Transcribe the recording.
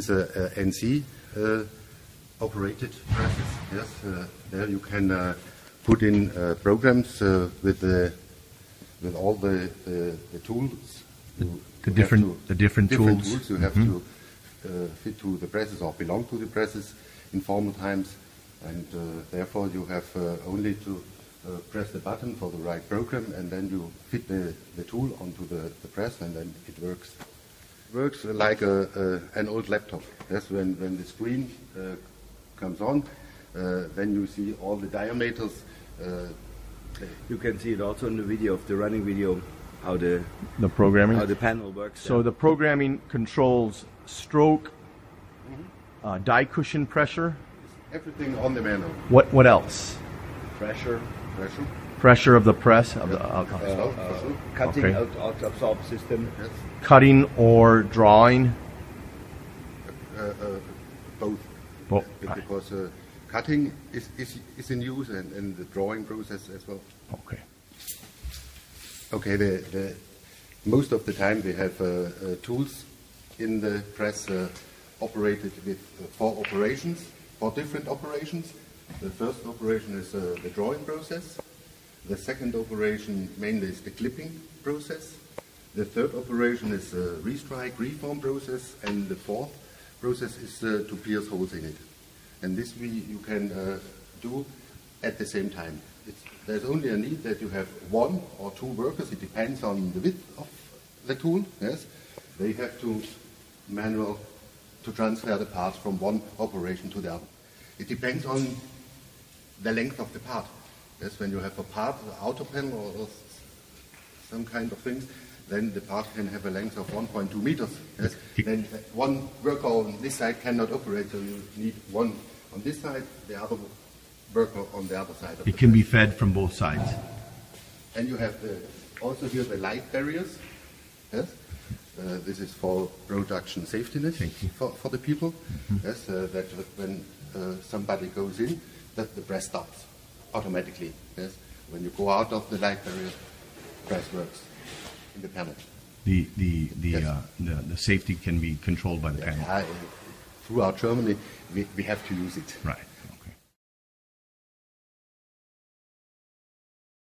is a, a NC uh, operated presses. Yes, uh, there you can uh, put in uh, programs uh, with the with all the, the, the tools. The- You- the you have different- the different tools. you have Mhm. to uh, fit to the presses or belong to the presses in formal times, and uh, therefore you have uh, only to uh, press the button for the right program, and then you fit the, the tool onto the, the press, and then it works. Works like a, a, an old laptop. Yes, when, when the screen uh, comes on, uh, then you see all the diameters. Uh, You can see it also in the video of the running video, how the The programming. how the panel works. So the programming controls stroke, uh, die cushion pressure. everything on the manual. What what else? pressure, Pressure. Pressure of the press of the uh, as well, cutting Okay. out, out absorb system. Yes. cutting or drawing. Uh, uh, both. Bo- because uh, cutting is, is, is in use and, and the drawing process as well. Okay. Okay, the, the, most of the time we have uh, uh, tools in the press uh, operated with uh, four operations, four different operations. The first operation is uh, the drawing process. The second operation mainly is the clipping process. The third operation is uh, restrike, reform process, and the fourth process is uh, to pierce holes in it. And this we you can uh, do at the same time. It's, there's only a need that you have one or two workers. It depends on the width of the tool. Yes, they have to manual to transfer the parts from one operation to the other. It depends on the length of the part. Yes, when you have a part, an outer panel or, or some kind of things, then the part can have a length of 1.2 meters. Yes, then uh, one worker on this side cannot operate, so you need one on this side, the other worker on the other side. Of It can be fed from both sides. and you have the, also here the light barriers. Yes, uh, this is for production safety you. for, for the people. Yes, uh, that when uh, somebody goes in, that the press stops automatically. Yes, when you go out of the light barrier, press works in the panel. The the the Yes. uh, the, the safety can be controlled by the panel. Uh, throughout Germany, we, we have to use it. Right.